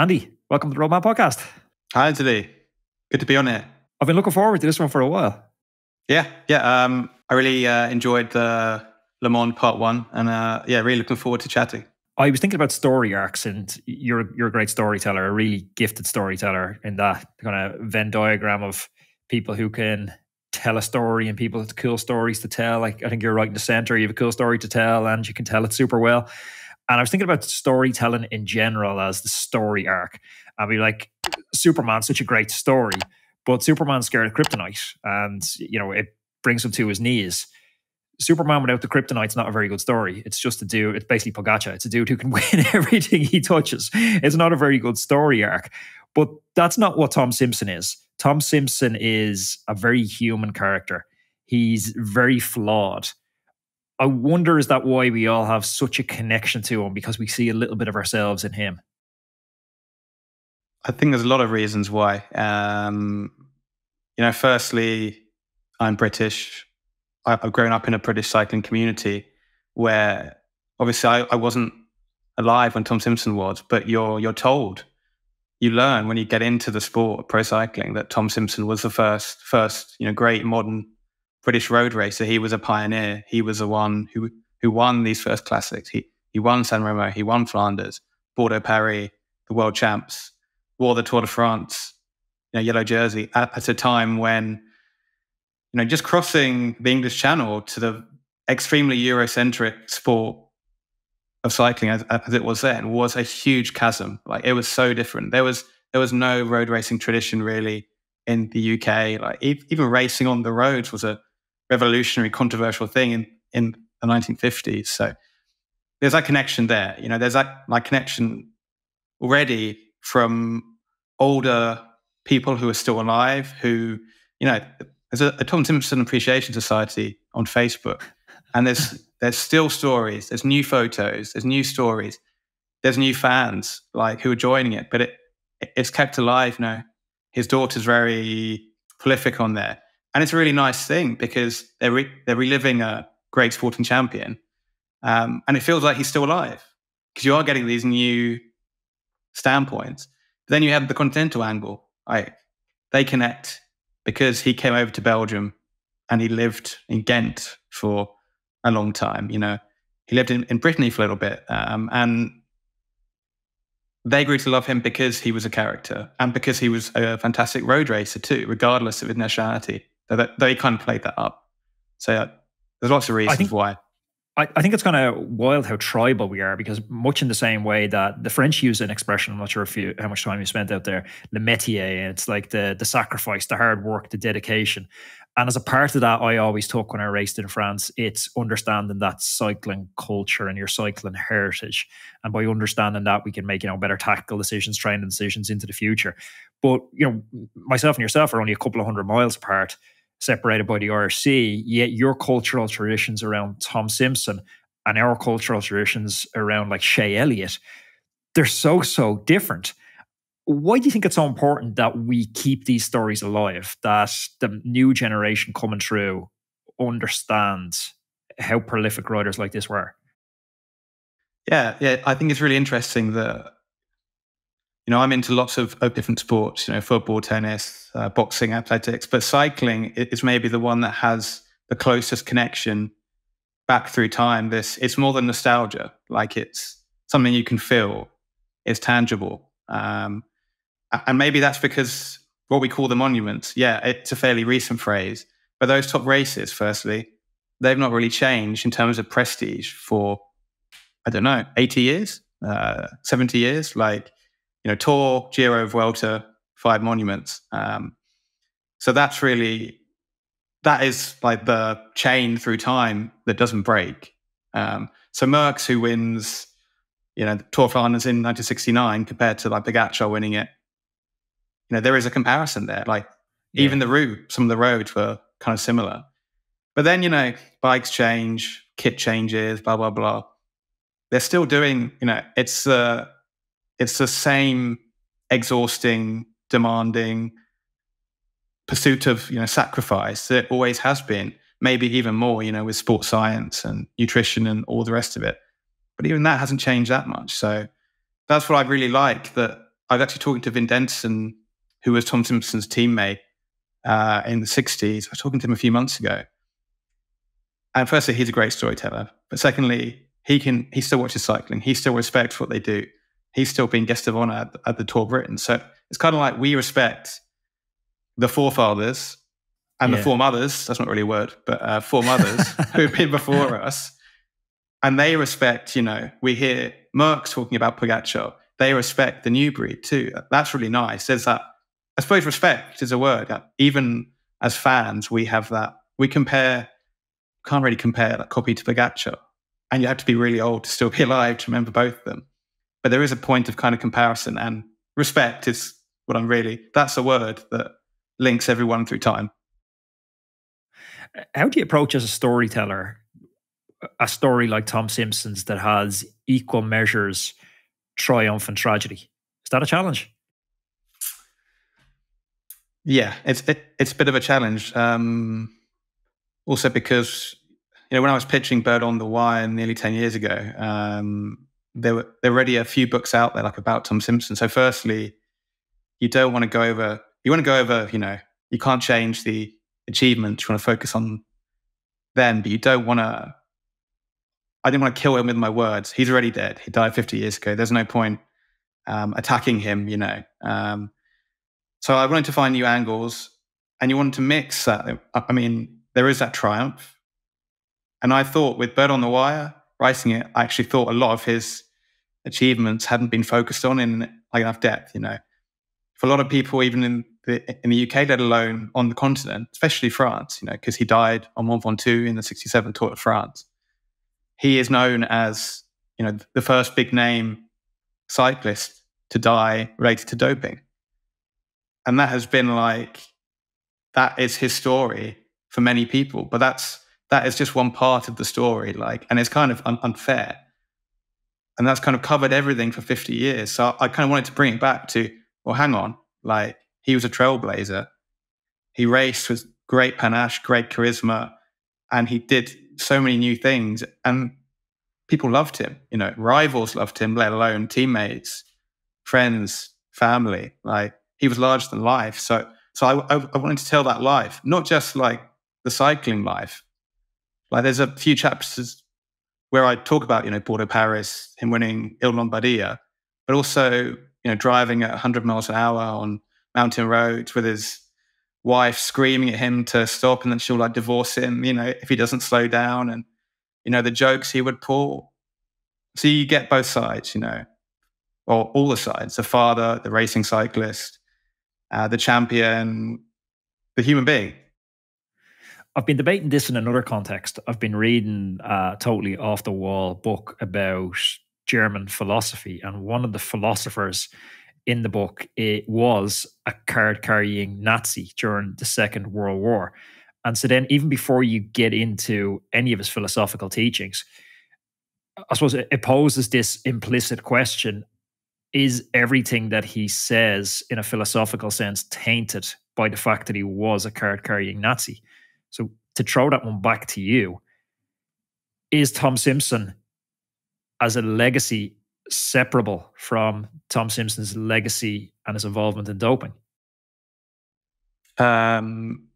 Andy, welcome to the Roadman Podcast. Hi, Anthony. Good to be on here. I've been looking forward to this one for a while. Yeah, yeah. Um, I really uh, enjoyed the LeMond Part One, and uh, yeah, really looking forward to chatting. I was thinking about story arcs, and you're you're a great storyteller, a really gifted storyteller in that kind of Venn diagram of people who can tell a story and people with cool stories to tell. Like I think you're right in the center. You have a cool story to tell, and you can tell it super well. And I was thinking about storytelling in general as the story arc. I'd be like, Superman's such a great story, but Superman's scared of kryptonite, and you know it brings him to his knees. Superman without the kryptonite's not a very good story. It's just a dude. It's basically Pogacar. It's a dude who can win everything he touches. It's not a very good story arc. But that's not what Tom Simpson is. Tom Simpson is a very human character. He's very flawed. I wonder is that why we all have such a connection to him because we see a little bit of ourselves in him. I think there's a lot of reasons why. Um, you know, firstly, I'm British. I, have grown up in a British cycling community where obviously I, I, wasn't alive when Tom Simpson was, but you're you're told, you learn when you get into the sport pro cycling that Tom Simpson was the first first you know great modern British road racer. He was a pioneer. He was the one who who won these first classics. He he won San Remo. He won Flanders, Bordeaux Paris, the world champs, wore the Tour de France, you know, yellow jersey at, at a time when you know, just crossing the English Channel to the extremely Eurocentric sport of cycling as, as, it was then was a huge chasm. Like it was so different. There was there was no road racing tradition really in the UK. Like even racing on the roads was a revolutionary, controversial thing in in the 1950s. So there's that connection there. You know, there's that like connection already from older people who are still alive who you know there's a, a Tom Simpson Appreciation Society on Facebook, and there's there's still stories, there's new photos, there's new stories, there's new fans like who are joining it, but it it's kept alive now. His daughter's very prolific on there, and it's a really nice thing because they're re- they're reliving a great sporting champion, um, and it feels like he's still alive because you are getting these new standpoints. But then you have the continental angle. Like they connect because he came over to Belgium and he lived in Ghent for a long time. You know, he lived in, in Brittany for a little bit, um, and they grew to love him because he was a character and because he was a fantastic road racer too, regardless of his nationality. That, they kind of played that up. So uh, there's lots of reasons think, why. I, I think it's kind of wild how tribal we are because much in the same way that the French use an expression, I'm not sure if you how much time you spent out there, le métier. It's like the the sacrifice, the hard work, the dedication. And as a part of that, I always took when I raced in France, it's understanding that cycling culture and your cycling heritage. And by understanding that, we can make, you know, better tactical decisions, training decisions into the future. But, you know, myself and yourself are only a couple of hundred miles apart separated by the Irish Sea, yet your cultural traditions around Tom Simpson and our cultural traditions around like Shay Elliott, they're so, so different. Why do you think it's so important that we keep these stories alive, that the new generation coming through understands how prolific writers like this were? Yeah, yeah, I think it's really interesting that you know, I'm into lots of, of different sports, you know, football, tennis, uh, boxing, athletics, but cycling is maybe the one that has the closest connection back through time. This it's more than nostalgia, like it's something you can feel, it's tangible, um, and maybe that's because what we call the monuments. Yeah, it's a fairly recent phrase, but those top races, firstly, they've not really changed in terms of prestige for I don't know, 80 years, uh, 70 years, like you know, Tour, Giro, Vuelta, five monuments. Um, so that's really that is like the chain through time that doesn't break. Um, so Merckx, who wins, you know, Tour Flanders in 1969 compared to like Pogacar winning it, you know, there is a comparison there. Like yeah. even the route, some of the roads were kind of similar. But then, you know, bikes change, kit changes, blah, blah, blah. They're still doing, you know, it's uh, it's the same exhausting, demanding pursuit of you know sacrifice that always has been. Maybe even more, you know, with sports science and nutrition and all the rest of it. But even that hasn't changed that much. So that's what I really like that I was actually talking to Vin Denson, who was Tom Simpson's teammate uh, in the 60s. I was talking to him a few months ago. And firstly, he's a great storyteller. But secondly, he can he still watches cycling. He still respects what they do. He's still been guest of honor at, at the Tour of Britain. So it's kind of like we respect the forefathers and yeah. the mothers. That's not really a word, but uh, mothers who've been before us. And they respect, you know, we hear Merckx talking about Pogacar. They respect the new breed too. That's really nice. There's that, I suppose respect is a word. Even as fans, we have that. We compare, can't really compare that Coppi to Pogacar. And you have to be really old to still be alive to remember both of them. But there is a point of kind of comparison and respect is what I'm really, that's a word that links everyone through time. How do you approach as a storyteller a story like Tom Simpson's that has equal measures triumph and tragedy? Is that a challenge? Yeah, it's it, it's a bit of a challenge. Um, also because you know when I was pitching Bird on the Wire nearly ten years ago, um, there were there already a few books out there like about Tom Simpson. So firstly, you don't want to go over. You want to go over. You know, you can't change the achievements. You want to focus on them, but you don't want to I didn't want to kill him with my words. He's already dead. He died 50 years ago. There's no point um, attacking him, you know. Um, so I wanted to find new angles and you wanted to mix that. I mean, there is that triumph. And I thought with Bird on the Wire, writing it, I actually thought a lot of his achievements hadn't been focused on in like enough depth, you know. For a lot of people, even in the, in the UK, let alone on the continent, especially France, you know, because he died on Mont Ventoux in the 67 Tour de France he is known as you know the first big name cyclist to die related to doping and that has been like that is his story for many people but that's that is just one part of the story like and it's kind of un- unfair and that's kind of covered everything for 50 years so i kind of wanted to bring it back to well hang on like he was a trailblazer he raced with great panache great charisma and he did so many new things and people loved him. You know, rivals loved him, let alone teammates, friends, family. Like he was larger than life. So, so I, I, I wanted to tell that life, not just like the cycling life. Like there's a few chapters where I talk about, you know, Bordeaux Paris, him winning Il Lombardia, but also, you know, driving at 100 miles an hour on mountain roads with his wife screaming at him to stop and then she'll like divorce him, you know, if he doesn't slow down and, you know, the jokes he would pull. So you get both sides, you know, or all the sides the father, the racing cyclist, uh, the champion, the human being. I've been debating this in another context. I've been reading a totally off the wall book about German philosophy, and one of the philosophers in the book it was a card carrying Nazi during the Second World War. And so then, even before you get into any of his philosophical teachings, I suppose it poses this implicit question Is everything that he says in a philosophical sense tainted by the fact that he was a card carrying Nazi? So, to throw that one back to you, is Tom Simpson as a legacy separable from Tom Simpson's legacy and his involvement in doping? Um,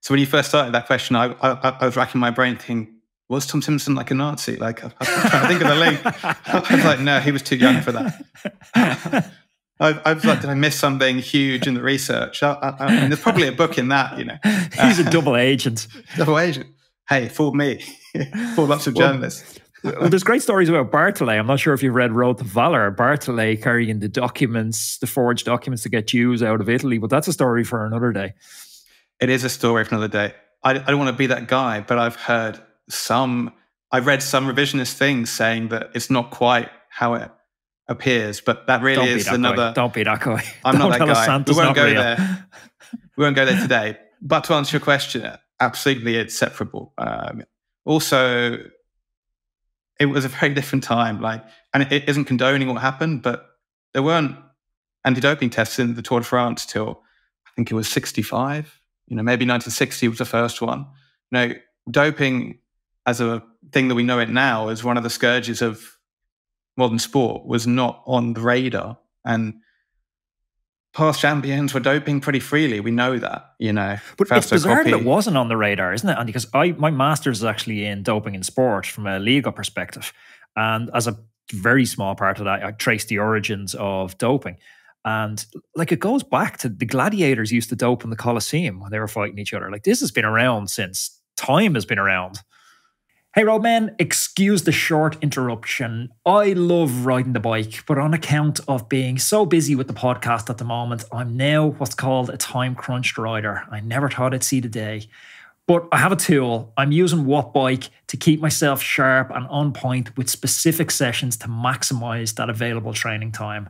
so when you first started that question, I, I, I was racking my brain thinking, was Tom Simpson like a Nazi? Like, I, trying to think of the link. I was like, no, he was too young for that. I, I was like, did I miss something huge in the research? I, I, I mean, there's probably a book in that, you know. He's a double agent. Double agent. Hey, fooled me. fooled lots of journalists. well, there's great stories about Bartali. I'm not sure if you've read Road to Valor. Bartali carrying the documents, the forged documents to get Jews out of Italy, but that's a story for another day. It is a story for another day. I, I don't want to be that guy, but I've heard some, I've read some revisionist things saying that it's not quite how it appears, but that really don't is another. Guy. Don't be that guy. I'm don't not that guy. We won't go real. there. we won't go there today. But to answer your question, absolutely, it's separable. Um, also, it was a very different time. Like, and it, it isn't condoning what happened, but there weren't anti-doping tests in the Tour de France till I think it was 65. You know, maybe 1960 was the first one. You know, doping as a thing that we know it now is one of the scourges of modern sport was not on the radar. And past champions were doping pretty freely. We know that, you know. But Fausto it's bizarre Coppi. that it wasn't on the radar, isn't it? And because I my master's is actually in doping in sport from a legal perspective, and as a very small part of that, I traced the origins of doping. And like it goes back to the gladiators used to dope in the Colosseum when they were fighting each other. Like this has been around since time has been around. Hey, Roadman, excuse the short interruption. I love riding the bike, but on account of being so busy with the podcast at the moment, I'm now what's called a time crunched rider. I never thought I'd see the day. But I have a tool. I'm using Wattbike to keep myself sharp and on point with specific sessions to maximize that available training time.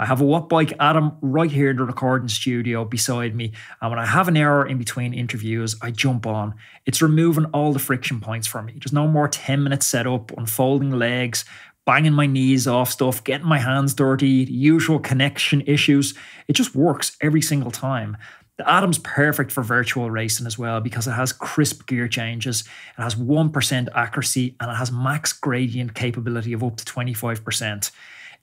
I have a Wattbike Atom right here in the recording studio beside me. And when I have an hour in between interviews, I jump on. It's removing all the friction points for me. There's no more 10 minute setup, unfolding legs, banging my knees off stuff, getting my hands dirty, usual connection issues. It just works every single time. The Atom's perfect for virtual racing as well because it has crisp gear changes, it has 1% accuracy, and it has max gradient capability of up to 25%.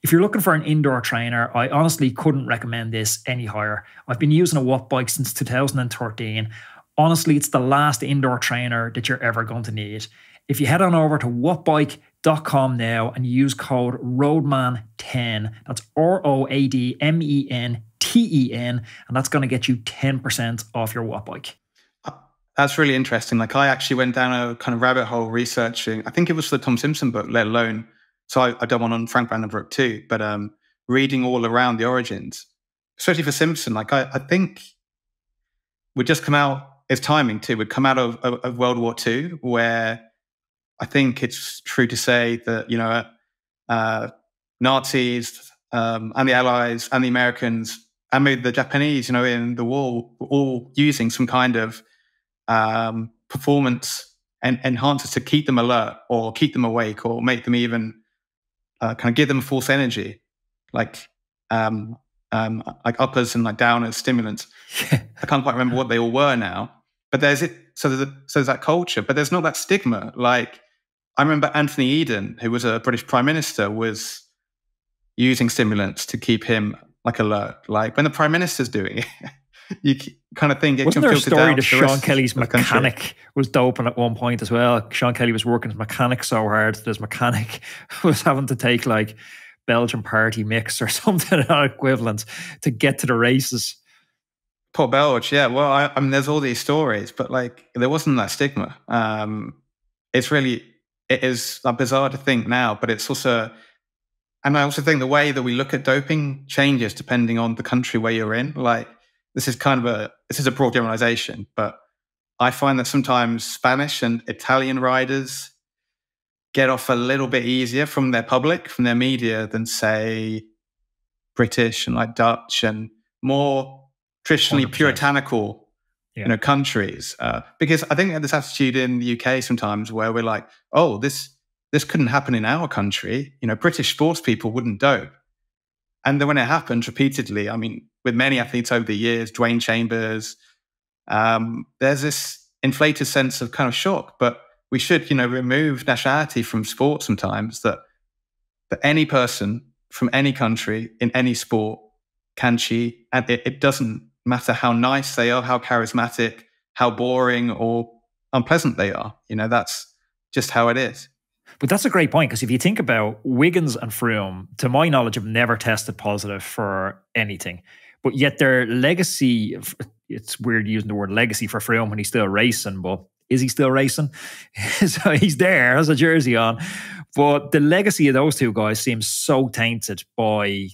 If you're looking for an indoor trainer, I honestly couldn't recommend this any higher. I've been using a Wattbike since 2013. Honestly, it's the last indoor trainer that you're ever going to need. If you head on over to wattbike.com now and use code ROADMAN10, that's R O A D M E N T E N, and that's going to get you 10% off your Wattbike. Uh, that's really interesting. Like, I actually went down a kind of rabbit hole researching, I think it was for the Tom Simpson book, let alone so I, I done one on Frank Broek too, but um, reading all around the origins, especially for Simpson, like I, I think we just come out, it's timing too, we'd come out of, of, of, World War II, where I think it's true to say that, you know, uh, Nazis um, and the Allies and the Americans and maybe the Japanese, you know, in the war, were all using some kind of um, performance and enhancers to keep them alert or keep them awake or make them even uh, kind of give them false energy, like um, um, like uppers and like downers, stimulants. I can't quite remember what they all were now, but there's it. So there's, a, so there's that culture, but there's not that stigma. Like I remember Anthony Eden, who was a British prime minister, was using stimulants to keep him like alert. Like when the prime minister's doing it, you kind of think it Wasn't there a story that Sean Kelly's mechanic was doping at one point as well? Sean Kelly was working his mechanic so hard that his mechanic was having to take like Belgian party mix or something equivalent to get to the races. Pot Belge, yeah. Well, I, I, mean, there's all these stories, but like there wasn't that stigma. Um, it's really it is bizarre to think now, but it's also and I also think the way that we look at doping changes depending on the country where you're in. Like this is kind of a this is a broad generalization, but I find that sometimes Spanish and Italian riders get off a little bit easier from their public, from their media, than say British and like Dutch and more traditionally 100%. puritanical yeah. you know countries. Uh, because I think this attitude in the UK sometimes where we're like, oh, this this couldn't happen in our country. You know, British sports people wouldn't dope. And then when it happens repeatedly, I mean, with many athletes over the years, Dwain Chambers, um, there's this inflated sense of kind of shock. But we should, you know, remove nationality from sport sometimes. That that any person from any country in any sport can cheat, and it, it doesn't matter how nice they are, how charismatic, how boring or unpleasant they are. You know, that's just how it is. But that's a great point because if you think about Wiggins and Froome, to my knowledge, have never tested positive for anything. But yet their legacy, it's weird using the word legacy for Froome when he's still racing, but is he still racing? so he's there, has a jersey on. But the legacy of those two guys seems so tainted by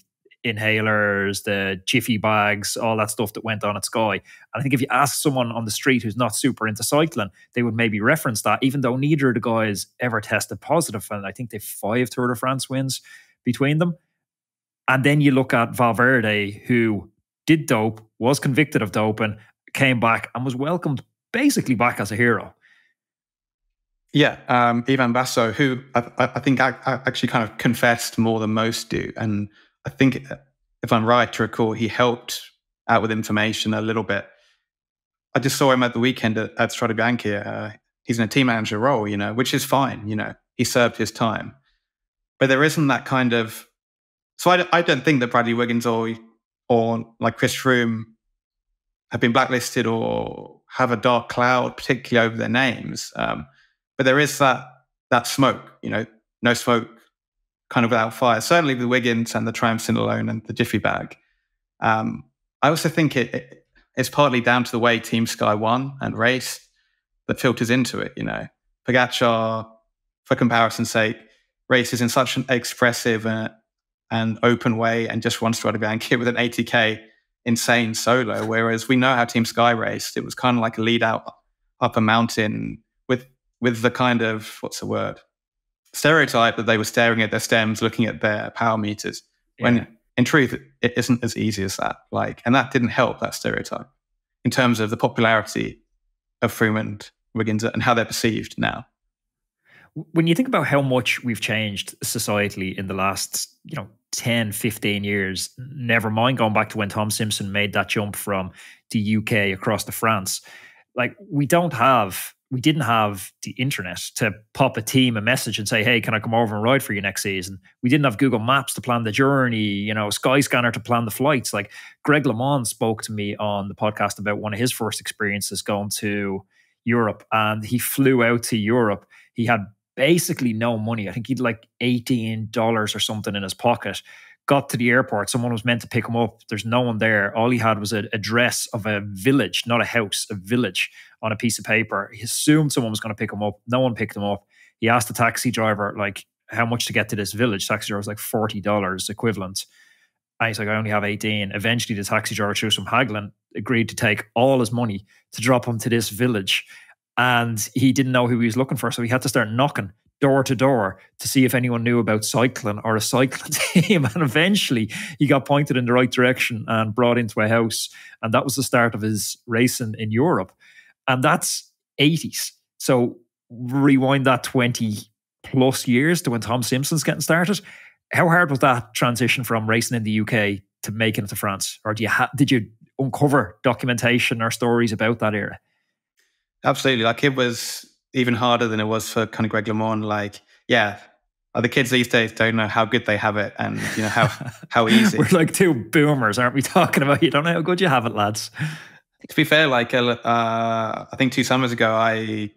inhalers, the jiffy bags, all that stuff that went on at Sky. And I think if you ask someone on the street who's not super into cycling, they would maybe reference that, even though neither of the guys ever tested positive. And I think they five Tour de France wins between them. And then you look at Valverde, who did dope, was convicted of doping, came back and was welcomed basically back as a hero. Yeah, um, Ivan Basso, who I, I think I, I actually kind of confessed more than most do, and I think, if I'm right to recall, he helped out with information a little bit. I just saw him at the weekend at, at Strade Uh, he's in a team manager role, you know, which is fine. You know, he served his time, but there isn't that kind of. So I, I don't think that Bradley Wiggins or or like Chris Froome have been blacklisted or have a dark cloud, particularly over their names. Um, but there is that that smoke, you know, no smoke, kind of without fire. Certainly with Wiggins and the Triamcinolone and the Jiffy Bag. Um, I also think it, it, it's partly down to the way Team Sky won and raced that filters into it. You know, Pogacar, for comparison's sake, races in such an expressive uh, and open way and just ride a blanket with an 80k insane solo. Whereas we know how Team Sky raced; it was kind of like a lead out up a mountain with with the kind of what's the word stereotype that they were staring at their stems, looking at their power meters. When in truth, it isn't as easy as that. Like, and that didn't help that stereotype in terms of the popularity of Froome and Wiggins and how they're perceived now. When you think about how much we've changed societally in the last, you know, 10, 15 years, never mind going back to when Tom Simpson made that jump from the UK across to France, like we don't have we didn't have the internet to pop a team a message and say, "Hey, can I come over and ride for you next season?" We didn't have Google Maps to plan the journey, you know, Skyscanner to plan the flights. Like Greg LeMond spoke to me on the podcast about one of his first experiences going to Europe, and he flew out to Europe. He had basically no money. I think he'd like eighteen dollars or something in his pocket, got to the airport. Someone was meant to pick him up. There's no one there. All he had was an address of a village, not a house, a village on a piece of paper. He assumed someone was going to pick him up. No one picked him up. He asked the taxi driver, like, how much to get to this village? Taxi driver was like $40 equivalent. And he's like, I only have 18. Eventually, the taxi driver, through some haggling, agreed to take all his money to drop him to this village. And he didn't know who he was looking for. So he had to start knocking door to door to see if anyone knew about cycling or a cycling team. And eventually he got pointed in the right direction and brought into a house. And that was the start of his racing in Europe. And that's 80s. So rewind that 20 plus years to when Tom Simpson's getting started. How hard was that transition from racing in the UK to making it to France? Or do you ha- did you uncover documentation or stories about that era? Absolutely. Like it was even harder than it was for kind of Greg LeMond. Like, yeah, the kids these days don't know how good they have it, and you know how how easy. We're like two boomers, aren't we? Talking about you don't know how good you have it, lads. To be fair, like uh, I think two summers ago, I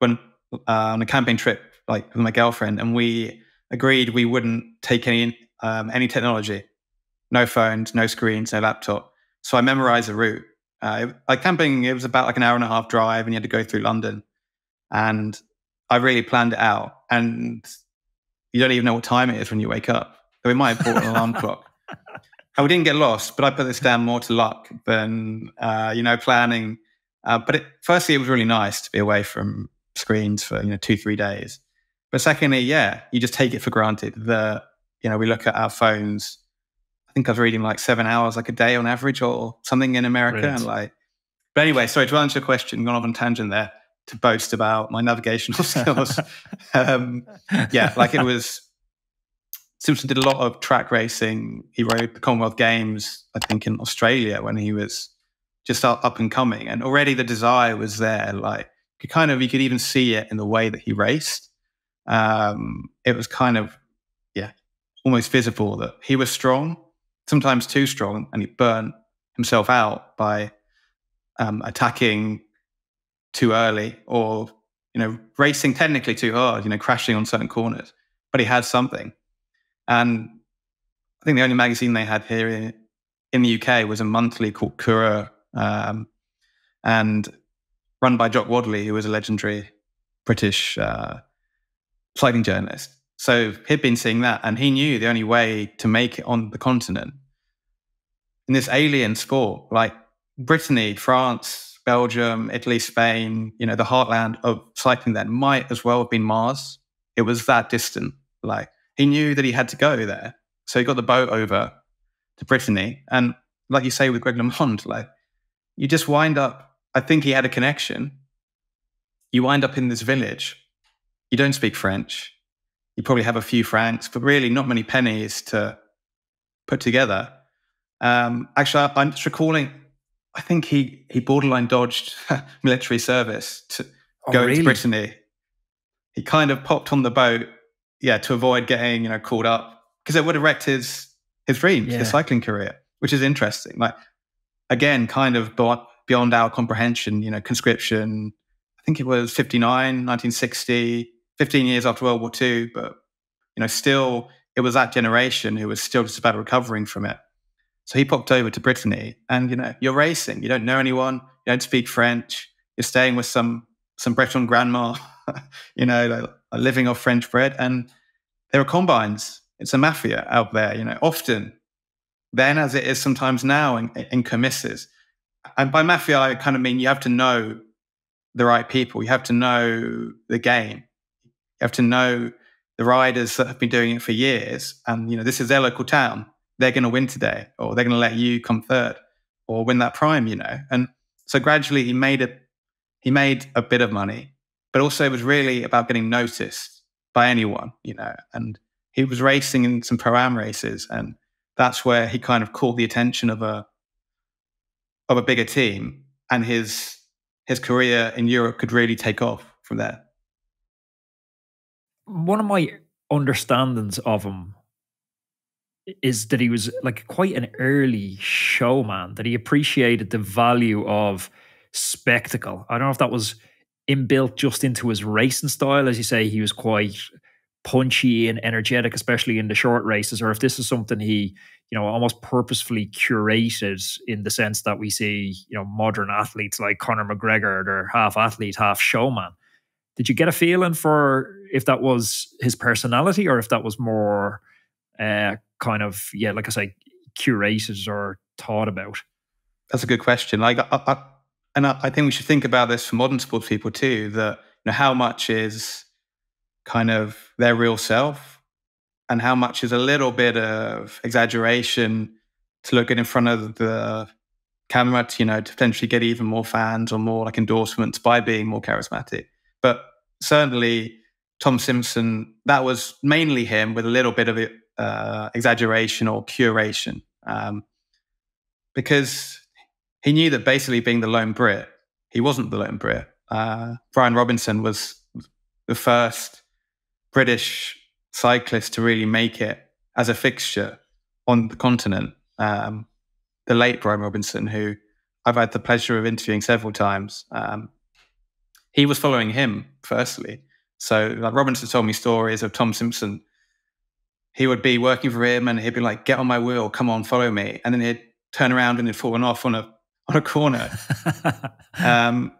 went uh, on a camping trip, like with my girlfriend, and we agreed we wouldn't take any um, any technology, no phones, no screens, no laptop. So I memorized the route. Uh, like camping, it was about like an hour and a half drive, and you had to go through London. And I really planned it out. And you don't even know what time it is when you wake up. So we might have bought an alarm clock. And we didn't get lost, but I put this down more to luck than, uh, you know, planning. Uh, but it, firstly, it was really nice to be away from screens for, you know, two, three days. But secondly, yeah, you just take it for granted that, you know, we look at our phones. I think I was reading like seven hours like a day on average or something in America. Brilliant. And like, but anyway, sorry to answer your question, gone off on tangent there to boast about my navigational skills. um, yeah, like it was. Simpson did a lot of track racing. He rode the Commonwealth Games, I think, in Australia when he was just up, up and coming, and already the desire was there. Like you kind of, you could even see it in the way that he raced. Um, it was kind of, yeah, almost visible that he was strong, sometimes too strong, and he burnt himself out by um, attacking too early or you know racing technically too hard you know crashing on certain corners but he had something. And i think the only magazine they had here in, in the uk was a monthly called Coureur um, and run by jock wadley who was a legendary british uh, journalist so he'd been seeing that and he knew the only way to make it on the continent in this alien sport like brittany france Belgium, Italy, Spain, you know, the heartland of cycling then might as well have been Mars. It was that distant. Like he knew that he had to go there. So he got the boat over to Brittany. And like you say with Greg LeMond, like you just wind up, I think he had a connection. You wind up in this village. You don't speak French. You probably have a few francs, but really not many pennies to put together. Um, actually, I'm just recalling I think he he borderline dodged military service to oh, go really? to Brittany. He kind of popped on the boat, yeah, to avoid getting you know called up because it would have wrecked his his dreams, yeah. his cycling career. which is interesting. Like again, kind of beyond our comprehension. You know, conscription. I think it was 59, 1960, 15 years after World War II, but you know, still it was that generation who was still just about recovering from it. So he popped over to Brittany, and you know, you're racing. You don't know anyone. You don't speak French. You're staying with some some Breton grandma. you know, like, living off French bread, and there are combines. It's a mafia out there. You know, often then as it is sometimes now in, in kermesses. And by mafia, I kind of mean you have to know the right people. You have to know the game. You have to know the riders that have been doing it for years. And, you know, this is their local town. They're going to win today, or they're going to let you come third or win that prime, you know. And so gradually he made a, he made a bit of money, but also it was really about getting noticed by anyone, you know. And he was racing in some pro am races and that's where he kind of caught the attention of a of a bigger team and his his career in Europe could really take off from there. One of my understandings of him is that he was like quite an early showman, that he appreciated the value of spectacle. I don't know if that was inbuilt just into his racing style. As you say, he was quite punchy and energetic, especially in the short races, or if this is something he, you know, almost purposefully curated in the sense that we see, you know, modern athletes like Conor McGregor, they're half athlete, half showman. Did you get a feeling for if that was his personality or if that was more uh, kind of, yeah, like I say, curated or thought about? That's a good question. Like, I, I, and I, I think we should think about this for modern sports people too. That you know, how much is kind of their real self and how much is a little bit of exaggeration to look at in front of the camera to, you know, to potentially get even more fans or more like endorsements by being more charismatic. But certainly Tom Simpson, that was mainly him with a little bit of uh, exaggeration or curation. Um, because he knew that basically being the lone Brit, he wasn't the lone Brit. Uh, Brian Robinson was the first British cyclist to really make it as a fixture on the continent. Um, the late Brian Robinson, who I've had the pleasure of interviewing several times, um, he was following him firstly. So, like Robinson told me stories of Tom Simpson. He would be working for him, and he'd be like, "Get on my wheel, come on, follow me," and then he'd turn around and he'd fallen off on a on a corner. um,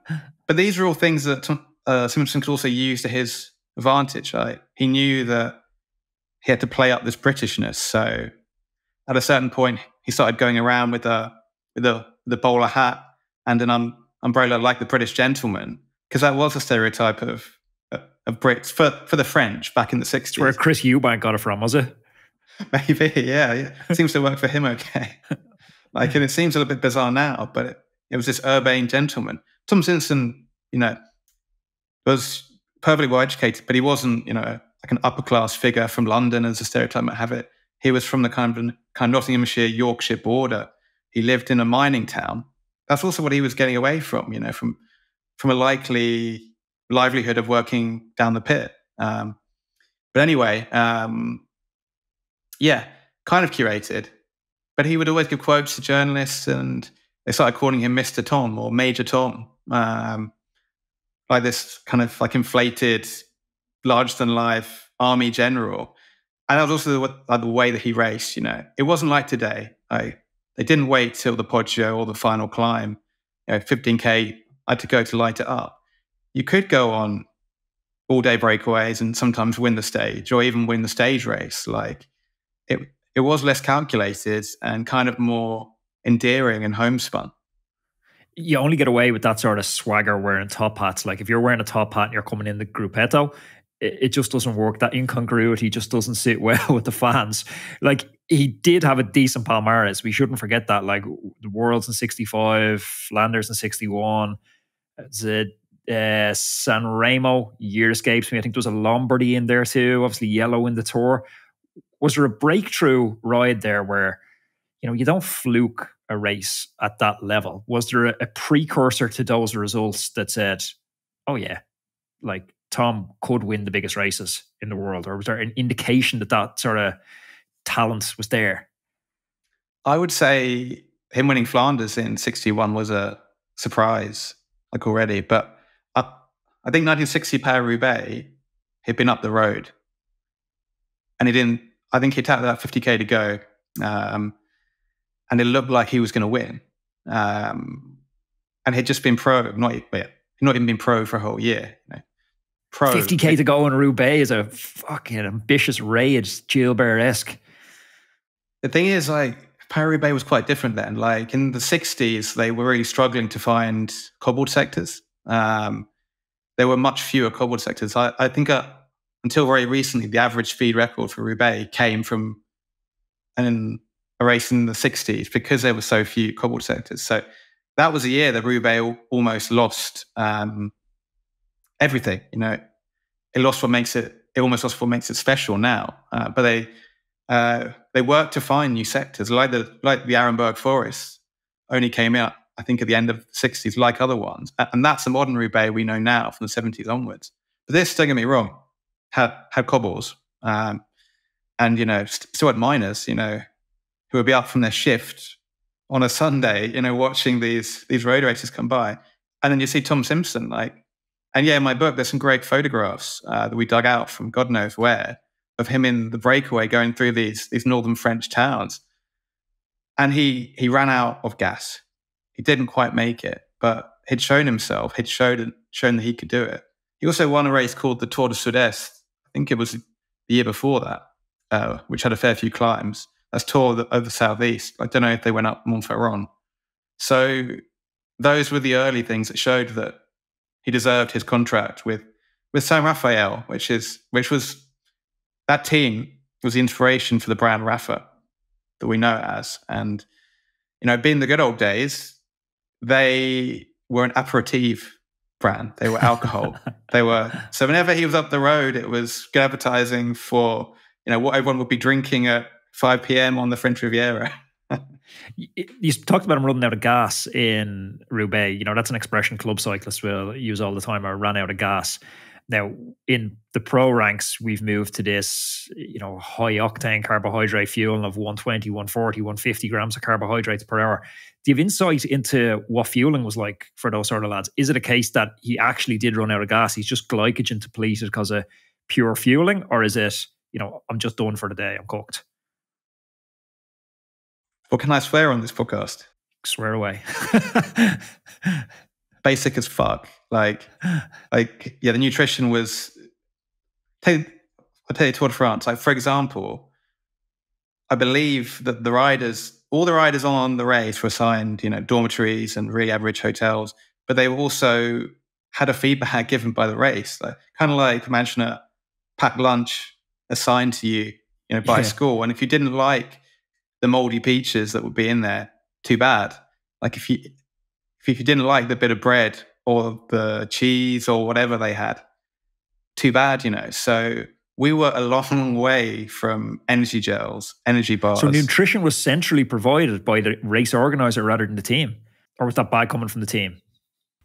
but these are all things that uh, Simpson could also use to his advantage. Right? He knew that he had to play up this Britishness. So at a certain point, he started going around with a with a the bowler hat and an um, umbrella like the British gentleman, because that was a stereotype of uh, of Brits for for the French back in the sixties. Where Chris Eubank got it from, was it? Maybe, yeah. yeah. seems to work for him okay. like, and it seems a little bit bizarre now, but it, it was this urbane gentleman. Tom Simpson, you know, was perfectly well educated, but he wasn't, you know, like an upper class figure from London as a stereotype might have it. He was from the kind of kind of Nottinghamshire, Yorkshire border. He lived in a mining town. That's also what he was getting away from, you know, from from a likely livelihood of working down the pit. Um, but anyway, um, yeah, kind of curated. But he would always give quotes to journalists, and they started calling him Mister Tom or Major Tom. Um, like this kind of like inflated, larger than life army general. And that was also the, like the way that he raced. You know, it wasn't like today. I they didn't wait till the Poggio or the final climb. You know, 15k, I had to go to light it up. You could go on all day breakaways and sometimes win the stage or even win the stage race. Like it, it was less calculated and kind of more endearing and homespun you only get away with that sort of swagger wearing top hats. Like if you're wearing a top hat and you're coming in the gruppetto, it, it just doesn't work. That incongruity just doesn't sit well with the fans. Like he did have a decent Palmares. We shouldn't forget that. Like the Worlds in '65, Flanders in '61, the uh, San Remo year escapes me. I think there was a Lombardy in there too. Obviously, yellow in the tour. Was there a breakthrough ride there where you know you don't fluke a race at that level? Was there a, a precursor to those results that said, "Oh yeah, like Tom could win the biggest races in the world," or was there an indication that that sort of talent was there? I would say him winning Flanders in 61 was a surprise, like already. But I, I think 1960 Paris Roubaix, he'd been up the road and he didn't, I think he tapped that 50K to go. Um, and it looked like he was going to win. Um, and he'd just been pro, not, not even been pro for a whole year. You know. Pro. 50k to go in Roubaix is a fucking ambitious raid, Gilbert esque. The thing is, like, Paris Bay was quite different then. Like in the 60s, they were really struggling to find cobbled sectors. Um, there were much fewer cobbled sectors. I, I think uh, until very recently, the average speed record for Roubaix came from an, a race in the 60s because there were so few cobbled sectors. So that was a year that Roubaix almost lost um, everything. You know, it lost what makes it. It almost lost what makes it special now. Uh, but they uh, they worked to find new sectors, like the like the Arenberg Forest only came out, I think, at the end of the 60s, like other ones. And that's the modern Roubaix we know now from the 70s onwards. But this, don't get me wrong, had had cobbles. Um, and you know, st- still had miners, you know, who would be up from their shift on a Sunday, you know, watching these these road races come by. And then you see Tom Simpson, like, and yeah, in my book, there's some great photographs uh, that we dug out from God knows where of him in the breakaway going through these these northern French towns. And he he ran out of gas. He didn't quite make it, but he'd shown himself. He'd showed shown that he could do it. He also won a race called the Tour de Sud-Est. I think it was the year before that, uh, which had a fair few climbs. That's Tour of the Southeast. I don't know if they went up Montferrand. So those were the early things that showed that he deserved his contract with with San Rafael, which is which was that team was the inspiration for the brand Rapha that we know as. And, you know, being the good old days, they were an aperitif brand. They were alcohol. they were so whenever he was up the road, it was good advertising for, you know, what everyone would be drinking at 5 p.m. on the French Riviera. you talked about him running out of gas in Roubaix. You know, that's an expression club cyclists will use all the time or ran out of gas. Now, in the pro ranks, we've moved to this, you know, high octane carbohydrate fueling of 120, 140, 150 grams of carbohydrates per hour. Do you have insight into what fueling was like for those sort of lads? Is it a case that he actually did run out of gas? He's just glycogen depleted because of pure fueling, or is it, you know, I'm just done for the day, I'm cooked? What can I swear on this podcast? Swear away. Basic as fuck. Like, like yeah, the nutrition was. Take, I'll tell you Tour de France. Like for example, I believe that the riders, all the riders on the race, were assigned, you know, dormitories and really average hotels, but they also had a feedback given by the race, like, kind of like imagine a packed lunch assigned to you, you know, by yeah. school. And if you didn't like the moldy peaches that would be in there, too bad. Like if you if you didn't like the bit of bread or the cheese or whatever they had. Too bad, you know. So we were a long way from energy gels, energy bars. So nutrition was centrally provided by the race organizer rather than the team, or was that bad coming from the team?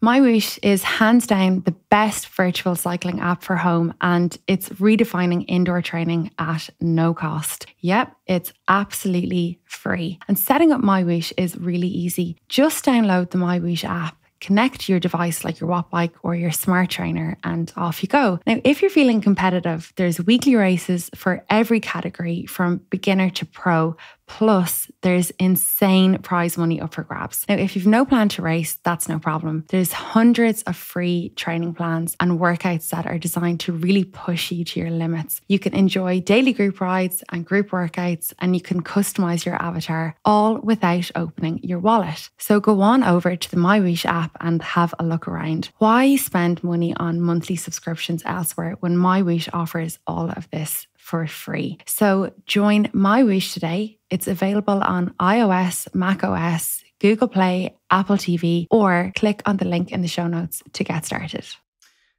MyWhoosh is hands down the best virtual cycling app for home, and it's redefining indoor training at no cost. Yep, it's absolutely free. And setting up MyWhoosh is really easy. Just download the MyWhoosh app connect your device like your Wattbike or your smart trainer and off you go. Now, if you're feeling competitive, there's weekly races for every category from beginner to pro, Plus, there's insane prize money up for grabs. Now, if you've no plan to race, that's no problem. There's hundreds of free training plans and workouts that are designed to really push you to your limits. You can enjoy daily group rides and group workouts, and you can customize your avatar all without opening your wallet. So go on over to the MyWhoosh app and have a look around. Why spend money on monthly subscriptions elsewhere when MyWhoosh offers all of this for free. So join MyWhoosh today. It's available on iOS, macOS, Google Play, Apple TV, or click on the link in the show notes to get started.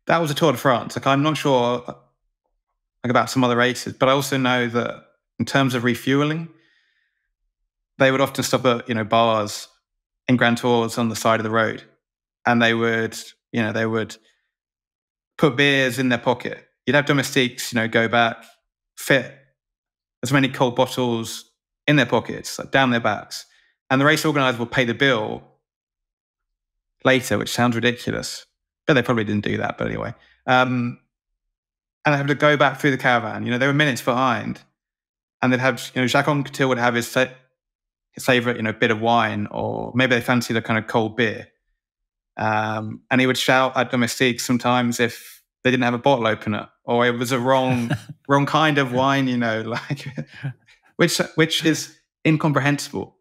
That was a Tour de France. Like I'm not sure like about some other races, but I also know that in terms of refueling, they would often stop at you know bars in Grand Tours on the side of the road, and they would you know they would put beers in their pocket. You'd have domestiques, you know, go back fit as many cold bottles in their pockets, like down their backs. And the race organizer will pay the bill later, which sounds ridiculous. But they probably didn't do that, but anyway. Um, and they have to go back through the caravan. You know, they were minutes behind. And they'd have, you know, Jacques Anquetil would have his, fa- his favorite, you know, bit of wine, or maybe they fancied a kind of cold beer. Um, and he would shout at domestiques sometimes if they didn't have a bottle opener or it was a wrong wrong kind of wine, you know, like which which is incomprehensible.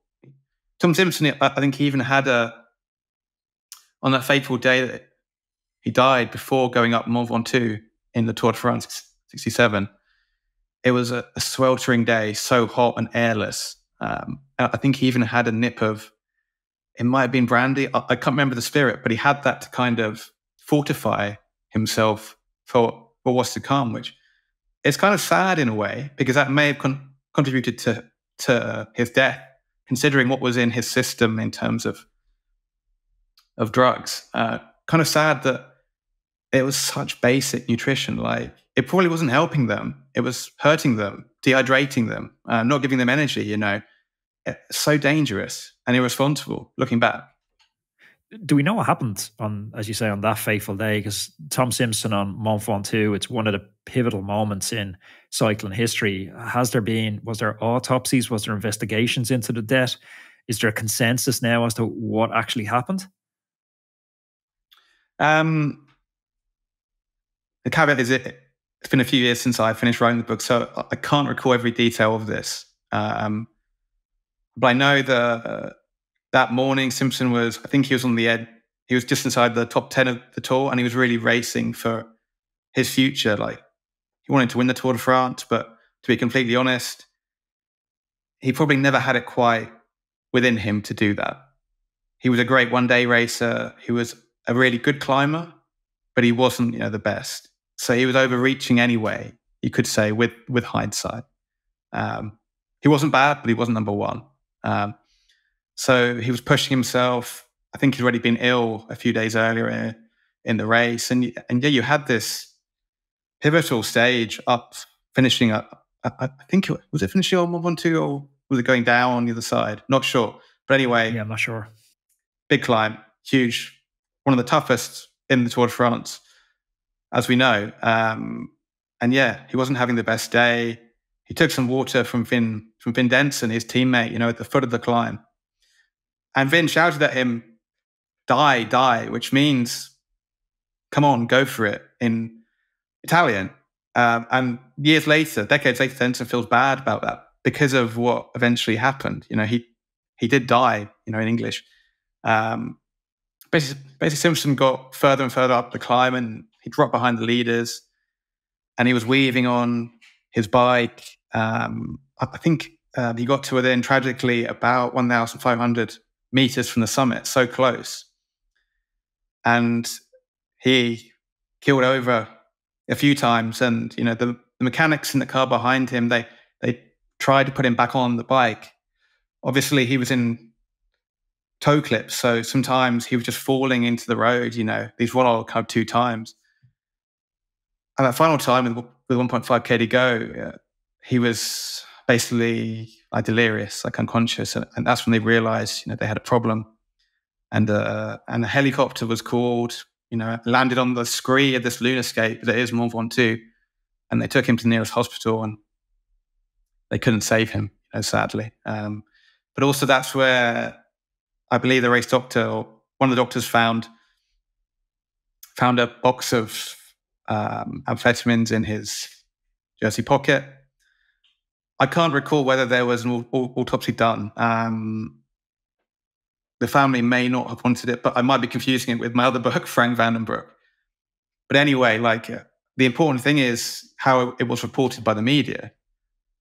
Tom Simpson, I think he even had a on that fateful day that he died before going up Mont Ventoux in the Tour de France '67. It was a, a, sweltering day, so hot and airless. Um, I think he even had a nip of it might have been brandy. I, I can't remember the spirit, but he had that to kind of fortify himself for for what's to come, which is kind of sad in a way because that may have con- contributed to to his death, considering what was in his system in terms of of drugs. Uh, kind of sad that it was such basic nutrition. Like it probably wasn't helping them; it was hurting them, dehydrating them, uh, not giving them energy. You know, it's so dangerous and irresponsible looking back. Do we know what happened on, as you say, on that fateful day? Because Tom Simpson on Mont Ventoux, it's one of the pivotal moments in cycling history. Has there been, was there autopsies? Was there investigations into the death? Is there a consensus now as to what actually happened? Um, the caveat is it, it's been a few years since I finished writing the book, so I can't recall every detail of this. Um, but I know the that morning Simpson was, I think he was on the edge. He was just inside the top 10 of the tour and he was really racing for his future. Like he wanted to win the Tour de France, but to be completely honest, he probably never had it quite within him to do that. He was a great one day racer. He was a really good climber, but he wasn't, you know, the best. So he was overreaching anyway, you could say, with with hindsight. Um, he wasn't bad, but he wasn't number one. Um, so he was pushing himself. I think he'd already been ill a few days earlier in the race, and and yeah, you had this pivotal stage up, finishing up. I, I think it, was it finishing on one two or was it going down on the other side? Not sure, but anyway, yeah, I'm not sure. Big climb, huge, one of the toughest in the Tour de France, as we know. Um, and yeah, he wasn't having the best day. He took some water from Vin from Vin Denson, his teammate, you know, at the foot of the climb. And Vin shouted at him, die, die, which means, come on, go for it in Italian. Um, and years later, decades later, Denson feels bad about that because of what eventually happened. You know, he he did die, you know, in English. Um, basically, basically, Simpson got further and further up the climb and he dropped behind the leaders and he was weaving on his bike. Um, I think um, he got to within tragically about 1,500 meters from the summit, so close. And he killed over a few times. And, you know, the, the mechanics in the car behind him, they, they tried to put him back on the bike. Obviously, he was in toe clips. So sometimes he was just falling into the road, you know, these one of two times. And that final time with, with 1.5k to go, uh, he was basically like delirious, like unconscious, and, and that's when they realized, you know, they had a problem. And uh, and a helicopter was called, you know, landed on the scree of this lunarscape that is Mont Ventoux, and they took him to the nearest hospital, and they couldn't save him, you know, sadly. Um, but also, that's where I believe the race doctor or one of the doctors found found a box of um, amphetamines in his jersey pocket I can't recall whether there was an autopsy done. Um, the family may not have wanted it, but I might be confusing it with my other book, Frank Vandenbroucke. But anyway, like uh, the important thing is how it was reported by the media,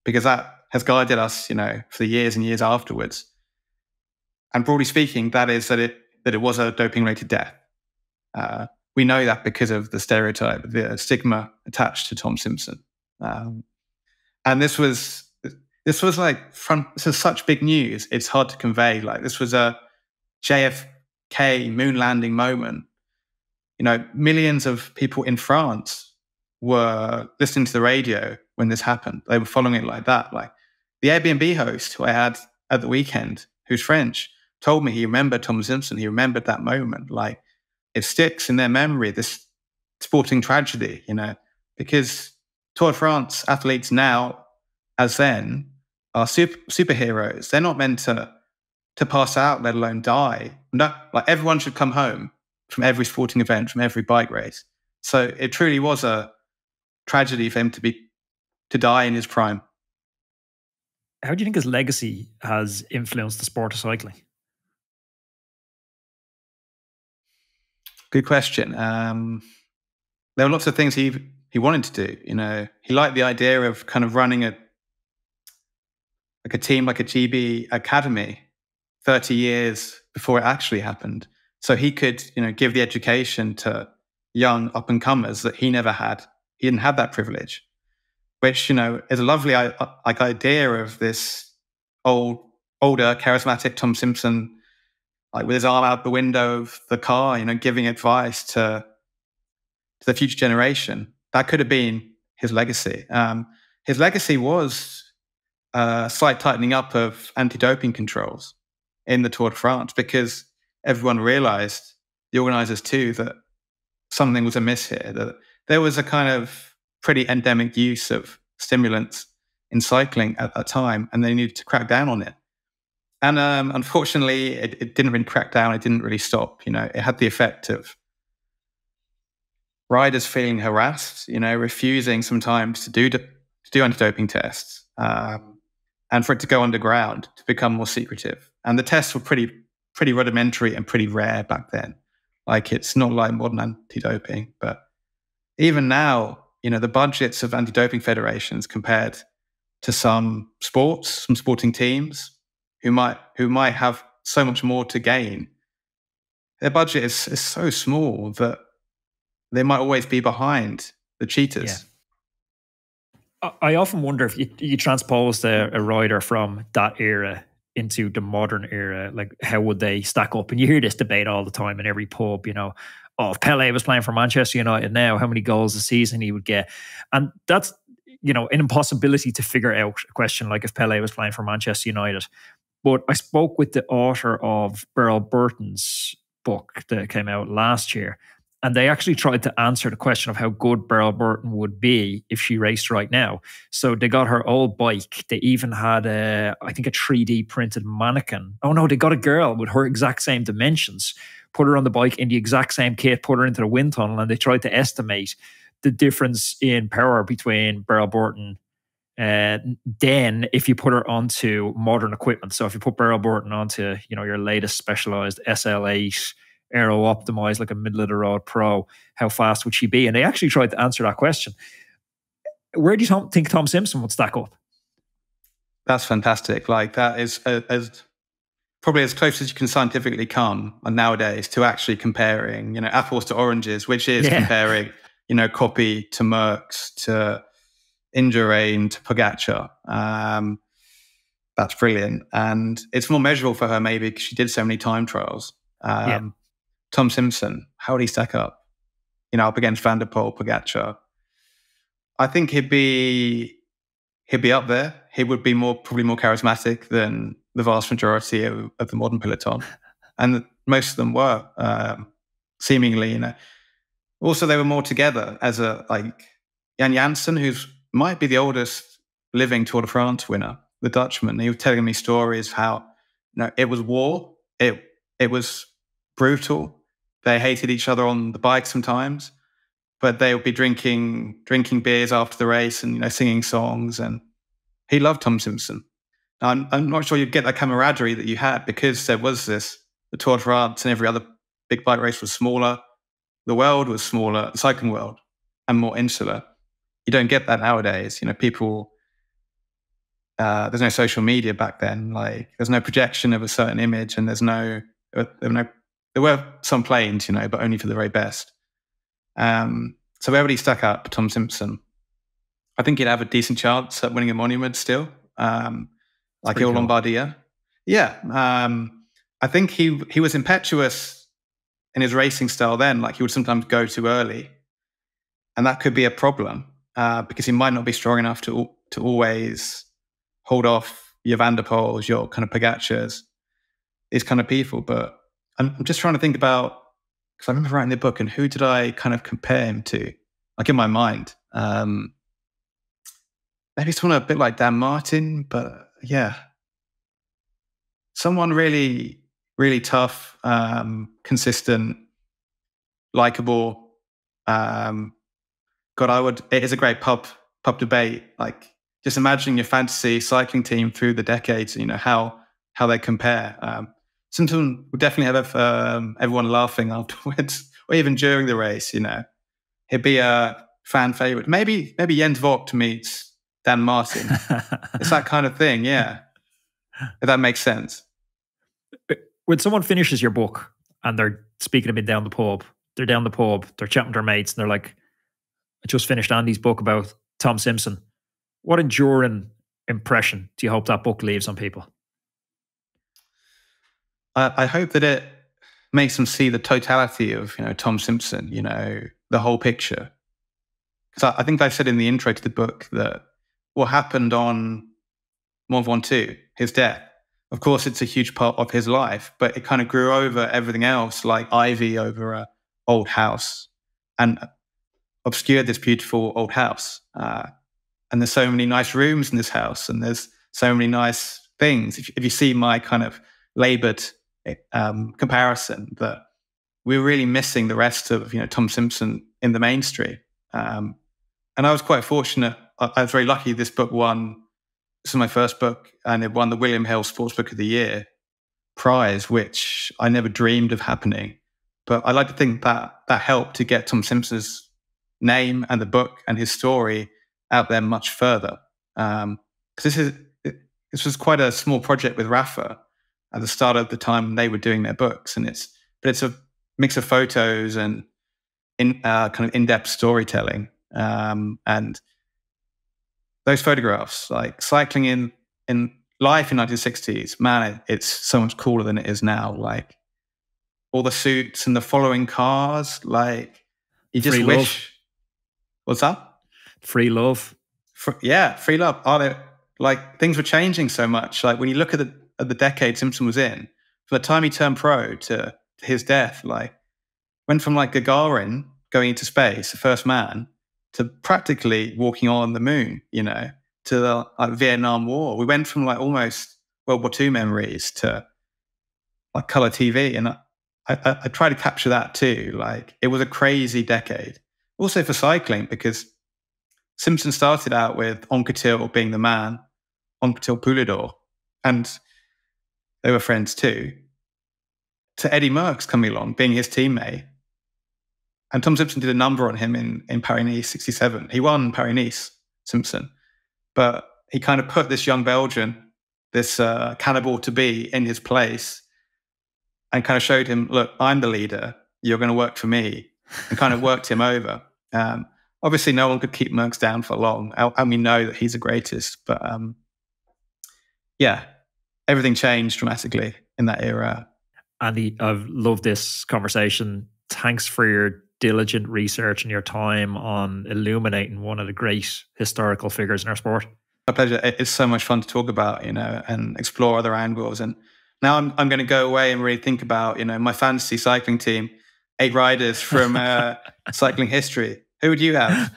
because that has guided us, you know, for the years and years afterwards. And broadly speaking, that is that it that it was a doping-related death. Uh, we know that because of the stereotype, the stigma attached to Tom Simpson. Um, and this was this was like front. This is such big news. It's hard to convey. Like this was a JFK moon landing moment. You know, millions of people in France were listening to the radio when this happened. They were following it like that. Like the Airbnb host who I had at the weekend, who's French, told me he remembered Tom Simpson. He remembered that moment. Like it sticks in their memory, this sporting tragedy, you know, because Tour de France athletes now, as then, are super, superheroes. They're not meant to to pass out, let alone die. No, like everyone should come home from every sporting event, from every bike race. So it truly was a tragedy for him to be to die in his prime. How do you think his legacy has influenced the sport of cycling? Good question. Um, there were lots of things he he wanted to do. You know, he liked the idea of kind of running a like a team like a GB academy 30 years before it actually happened. So he could, you know, give the education to young up and comers that he never had. He didn't have that privilege, which, you know, is a lovely like idea of this old, older, charismatic Tom Simpson, like with his arm out the window of the car, you know, giving advice to, to the future generation. That could have been his legacy. Um, his legacy was a slight tightening up of anti-doping controls in the Tour de France because everyone realized, the organizers too, that something was amiss here, that there was a kind of pretty endemic use of stimulants in cycling at that time, and they needed to crack down on it. And um, unfortunately, it, it, didn't really crack down. It didn't really stop. You know, it had the effect of riders feeling harassed. You know, refusing sometimes to do to do anti-doping tests, um, and for it to go underground to become more secretive. And the tests were pretty pretty rudimentary and pretty rare back then. Like it's not like modern anti-doping, but even now, you know, the budgets of anti-doping federations compared to some sports, some sporting teams who might who might have so much more to gain. Their budget is, is so small that they might always be behind the cheaters. Yeah. I often wonder if you, you transpose a, a rider from that era into the modern era, like how would they stack up? And you hear this debate all the time in every pub, you know, oh, if Pele was playing for Manchester United now, how many goals a season he would get. And that's, you know, an impossibility to figure out a question like if Pele was playing for Manchester United. But I spoke with the author of Beryl Burton's book that came out last year, and they actually tried to answer the question of how good Beryl Burton would be if she raced right now. So they got her old bike. They even had a, I think, a 3D printed mannequin. Oh no, they got a girl with her exact same dimensions, put her on the bike in the exact same kit, put her into the wind tunnel, and they tried to estimate the difference in power between Beryl Burton. Uh, then, if you put her onto modern equipment, so if you put Beryl Burton onto, you know, your latest specialized SL8 aero optimized like a middle of the road pro, how fast would she be? And they actually tried to answer that question. Where do you think Tom Simpson would stack up? That's fantastic. Like that is as probably as close as you can scientifically come nowadays to actually comparing, you know, apples to oranges, which is yeah. comparing, you know, Coppi to Merckx to Indurain to Pogacar. Um, that's brilliant, and it's more measurable for her maybe because she did so many time trials. Um, yeah. Tom Simpson, how would he stack up? You know, up against Van der Pogacar. I think he'd be he'd be up there. He would be more probably more charismatic than the vast majority of, of the modern peloton, and most of them were um, seemingly. You know, also they were more together as a like Jan Janssen, who's might be the oldest living Tour de France winner, the Dutchman. He was telling me stories how you know it was war. It it was brutal. They hated each other on the bike sometimes, but they would be drinking drinking beers after the race and you know singing songs. And he loved Tom Simpson. I'm, I'm not sure you'd get that camaraderie that you had because there was this the Tour de France and every other big bike race was smaller. The world was smaller, the cycling world, and more insular. You don't get that nowadays. You know, people. Uh, there's no social media back then. Like, there's no projection of a certain image, and there's no there were no there were some planes, you know, but only for the very best. Um, so everybody stuck up Tom Simpson. I think he'd have a decent chance at winning a monument still, um, like Il cool. Lombardia. Yeah, um, I think he he was impetuous in his racing style then. Like he would sometimes go too early, and that could be a problem uh, because he might not be strong enough to to always hold off your Van der Poels, your kind of Pogacars, these kind of people. But I'm, I'm just trying to think about because I remember writing the book and who did I kind of compare him to? Like in my mind, um, maybe someone a bit like Dan Martin, but yeah, someone really, really tough, um, consistent, likable. Um, God, I would. It is a great pub pub debate. Like just imagining your fantasy cycling team through the decades. You know how how they compare. Um, Simpson would definitely have um, everyone laughing afterwards, or even during the race. You know, he'd be a fan favorite. Maybe maybe Jens Voigt meets Dan Martin. it's that kind of thing. Yeah, if that makes sense. When someone finishes your book and they're speaking a bit down the pub, they're down the pub, they're chatting to their mates, and they're like, "I just finished Andy's book about Tom Simpson." What enduring impression do you hope that book leaves on people? I, hope that it makes them see the totality of you know Tom Simpson, you know the whole picture. Because I, I, think I said in the intro to the book that what happened on Mont Ventoux, his death, of course, it's a huge part of his life, but it kind of grew over everything else, like ivy over a old house, and obscured this beautiful old house. Uh, and there's so many nice rooms in this house, and there's so many nice things. If, if you see my kind of labored um, comparison that we're really missing the rest of you know Tom Simpson in the mainstream. Um, and I was quite fortunate. I, I, was very lucky. This book won. This is my first book, and it won the William Hill Sports Book of the Year prize, which I never dreamed of happening. But I like to think that that helped to get Tom Simpson's name and the book and his story out there much further. Because um, this is this was quite a small project with Rapha, at the start of the time they were doing their books, and it's but it's a mix of photos and in uh, kind of in-depth storytelling, um, and those photographs, like cycling in in life in 1960s, man, it, it's so much cooler than it is now. Like all the suits and the following cars, like you just free wish. Love. What's that? Free love. For, yeah, free love. Are there like things were changing so much? Like when you look at the of the decade Simpson was in, from the time he turned pro to, his death, like went from like Gagarin going into space, the first man, to practically walking on the moon, you know, to the like, Vietnam War. We went from like almost World War II memories to like color TV. And I, I, I try to capture that too. Like it was a crazy decade. Also for cycling, because Simpson started out with Anquetil being the man, Anquetil Poulidor. And they were friends too, to Eddie Merckx coming along, being his teammate. And Tom Simpson did a number on him in, in Paris Nice 67. He won Paris Nice, Simpson. But he kind of put this young Belgian, this uh, cannibal to be, in his place and kind of showed him, look, I'm the leader. You're going to work for me. And kind of worked him over. Um, obviously, no one could keep Merckx down for long. And we know that he's the greatest. But um, yeah, everything changed dramatically in that era. Andy, I've loved this conversation. Thanks for your diligent research and your time on illuminating one of the great historical figures in our sport. My pleasure. It's so much fun to talk about, you know, and explore other angles. And now I'm, I'm going to go away and really think about, you know, my fantasy cycling team, eight riders from uh, cycling history. Who would you have?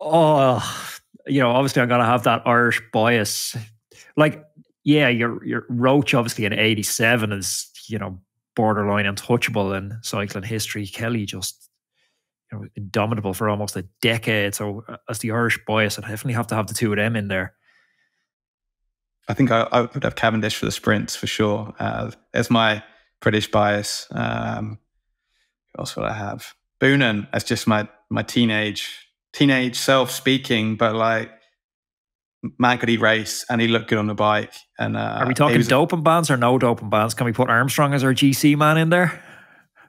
Oh, you know, obviously I'm going to have that Irish bias like yeah, your your Roche obviously in '87 is you know borderline untouchable in cycling history. Kelly just you know indomitable for almost a decade. So uh, as the Irish bias, I definitely have to have the two of them in there. I think I, I would have Cavendish for the sprints for sure. Uh, there's my British bias. Um, else would I have? Boonen as just my my teenage teenage self speaking, but like man could he race and he looked good on the bike. And uh, are we talking was, doping bans or no doping bans? Can we put Armstrong as our GC man in there?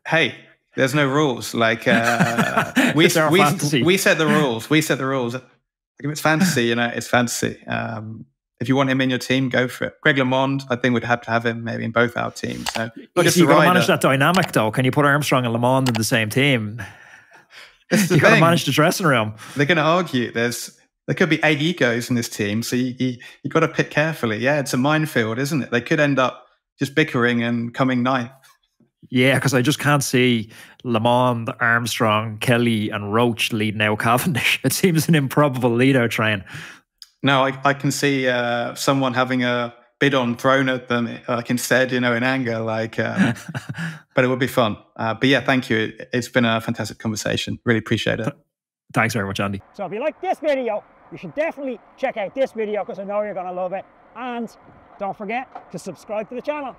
Hey, there's no rules. Like uh, we we, we set the rules. We set the rules. Like if it's fantasy, you know, it's fantasy. Um, if you want him in your team, go for it. Greg LeMond, I think we'd have to have him maybe in both our teams. So not just you got to manage that dynamic, though. Can you put Armstrong and LeMond in the same team? You've got to manage the dressing room. They're going to argue. There's there could be eight egos in this team, so you you, you got to pick carefully. Yeah, it's a minefield, isn't it? They could end up just bickering and coming ninth. Yeah, because I just can't see LeMond, Armstrong, Kelly, and Roche leading out Cavendish. It seems an improbable lead out train. No, I, I can see uh, someone having a bidon thrown at them, like instead, you know, in anger. Like, um, but it would be fun. Uh, but yeah, thank you. It, it's been a fantastic conversation. Really appreciate it. Thanks very much, Andy. So if you like this video, you should definitely check out this video because I know you're going to love it. And don't forget to subscribe to the channel.